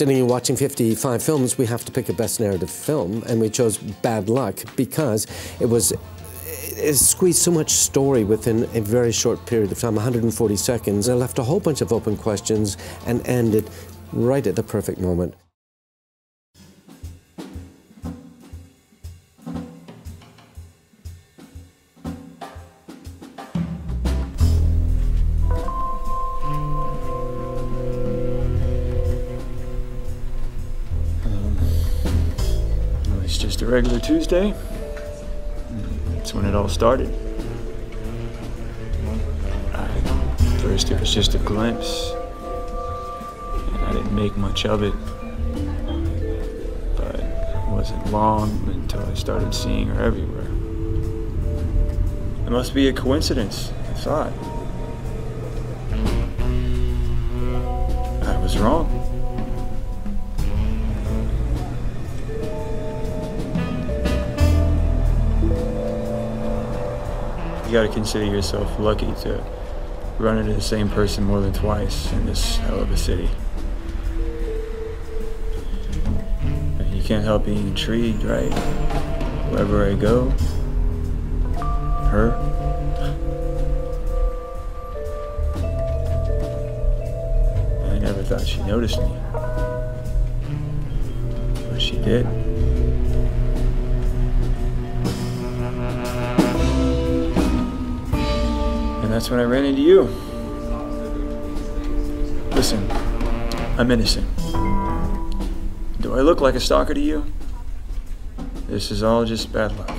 sitting and watching 55 films, we have to pick a best narrative film, and we chose Bad Luck because it was it squeezed so much story within a very short period of time 140 seconds. I left a whole bunch of open questions and ended right at the perfect moment. Just a regular Tuesday. That's when it all started. I, first, it was just a glimpse, and I didn't make much of it. But it wasn't long until I started seeing her everywhere. It must be a coincidence, I thought. I was wrong. You got to consider yourself lucky to run into the same person more than twice in this hell of a city. You can't help being intrigued, right? Wherever I go, her. I never thought she noticed me. But she did. That's when I ran into you. Listen, I'm innocent. Do I look like a stalker to you? This is all just bad luck.